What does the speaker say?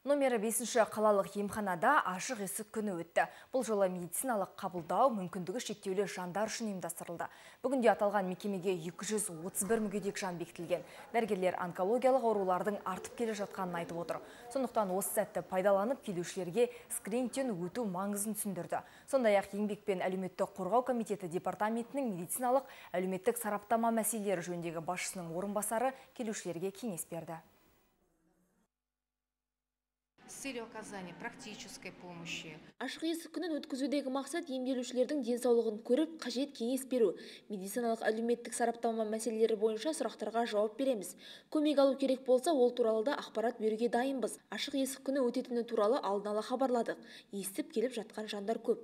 Номері 5 қалалық емханада ашық есік күні өтті. Бұл жолы медициналық қабылдау мүмкіндігі шектеулі жандар үшін ұйымдастырылды. Бүгінде аталған мекемеге 231 мүгедек жан бекітілген. Дәрігерлер онкологиялық аурулардың артып келе жатқанын айтып отыр. Сондықтан осы сәтті пайдаланып келушілерге скринингтен өту маңызын түсіндірді. Сондай-ақ еңбек пен әлеуметтік қорғау комитеті департаментінің медициналық әлеуметтік сараптама мәселелері жөніндегі басшысының орынбасары келушілерге кеңес берді целью оказания практической помощи. Ашық есік күнін өткізудегі мақсат емделушілердің денсаулығын көріп, қажет кеңес беру. Медициналық әлеуметтік сараптама мәселелері бойынша сұрақтарға жауап береміз. Көмек алу керек болса, ол туралы да ақпарат беруге дайынбыз. Ашық есік күні өтетіні туралы алдын ала хабарладық. Естіп келіп жатқан жандар көп.